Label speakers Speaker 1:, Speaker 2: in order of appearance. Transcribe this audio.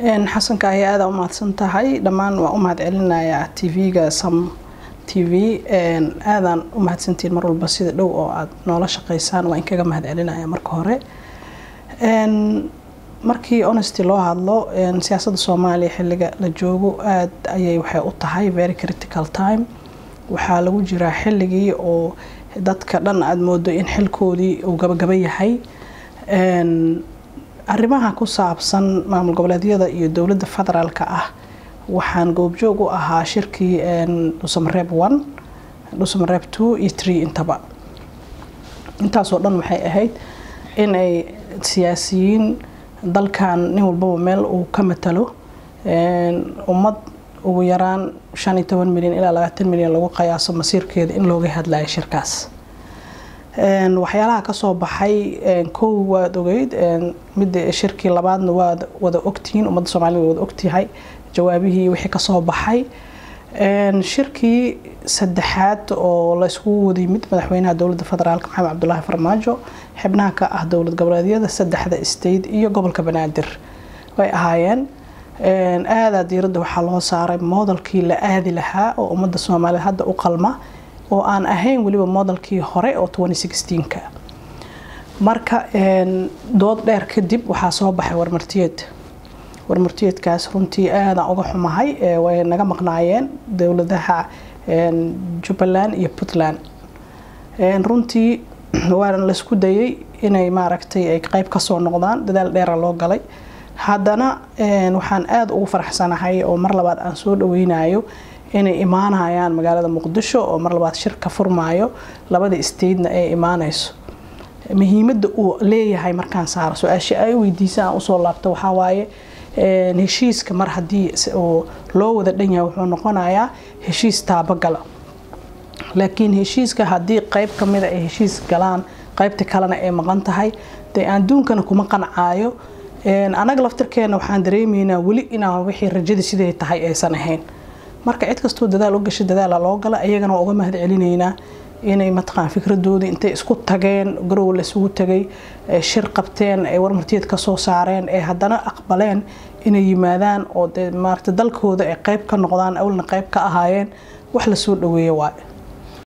Speaker 1: xasanka ayaa aada u mahadsan tahay dhammaan waa u mahad celinayaa t v-ga sam t v. Aadaan u mahadsantiin mar walba sida dhow oo aada noola shaqeysaan waa inkaga mahad celinaya marka hore. Markii honesty loo hadlo siyaasadda soomaaliya xilliga la joogo aada ayay waxay u tahay very critical time. Waxaa lagu jiraa xilligii oo dadka dhan aada moodo in xilkoodii uu gabagaba yahay arrimaha ku saabsan maamul goboleedyada iyo dowladda federaalka ah waxaan goobjoog u ahaa shirkii dhusamareeb one dhusamareeb two iyo three intaba. Intaasoo dhan waxay ahayd inay siyaasiyiin dalkan nin walbaba meel uu ka matalo ummad ugu yaraan shan iyo toban milyan ilaa labaatan milyan lagu qiyaaso masiirkeeda in looga hadlayo shirkaas waxyaalaha ka soo baxay kow waad ogeyd midda shirkii labaadna waad wada ogtihiin ummadda soomaalida wada ogtahay jawaabihii wixii ka soo baxay. Shirkii saddexaad oo la iskugu wada yimid madaxweynaha dowladda federaalk maxamed cabdulaahi farmaajo xibnaha ka ah dowlad goboleedyada saddexda state iyo gobolka banaadir. Way ahaayeen. Aadaa diiradda waxaa loo saaray moodalkii la aadi lahaa oo ummadda soomaaliyed hadda u qalma oo aan ahayn weliba moodalkii hore oo ka. Marka dood dheer kadib waxaa soo baxay warmartiyeed. Warmartiyeedkaas runtii aadaan uga xumahay way naga maqnaayeen dowladaha jubbaland iyo puntland. Runtii waana la isku dayay inay maaragtay ay qeyb ka soo noqdaan dadaal dheera loo galay. Haddana waxaan aada ugu faraxsanahay oo mar labaad aan soo dhaweynayo inay imaanayaan magaalada muqdisho oo mar labaad shirka furmaayo labada statena ay imaanayso. Muhiimada uu leeyahay markaan saaro su'aasha ay weydiisa aan u soo laabto waxaa waaye heshiiska mar haddii loo wada dhan yahay wuxuu noqonayaa heshiis taabagala. Laakiin heshiiska haddii qeyb kamida ay heshiis galaan qeybta kalena ay maqan tahay dee adduunkana kuma qancaayo. Anaga laftirkeena waxaan dareemaynaa weli inaan wixii rajada siday tahay aysan ahayn marka cid kastoo dadaal u gasha dadaala loo gala iyagana waa uga mahad celinaynaa inay mataqaan fikradoodii intay isku tageen garow la isugu tagay shir qabteen ay warmartiyeed ka soo saareen ee haddana aqbaleen inay yimaadaan oo dee maarata dalkooda ay qeyb ka noqdaan awlna qeyb ka ahaayeen wax la soo dhaweeya waaye